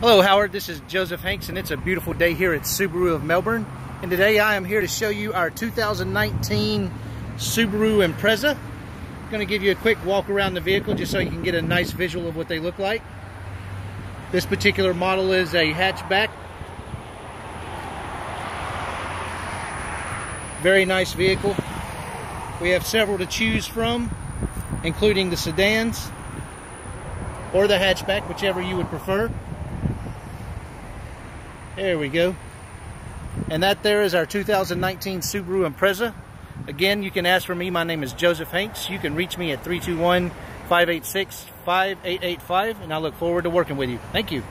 Hello Howard, this is Joseph Hanks and it's a beautiful day here at Subaru of Melbourne. And today I am here to show you our 2019 Subaru Impreza. I'm going to give you a quick walk around the vehicle just so you can get a nice visual of what they look like. This particular model is a hatchback. Very nice vehicle. We have several to choose from, including the sedans or the hatchback, whichever you would prefer. There we go. And that there is our 2019 Subaru Impreza. Again, you can ask for me. My name is Joseph Hanks. You can reach me at 321-586-5885, and I look forward to working with you. Thank you.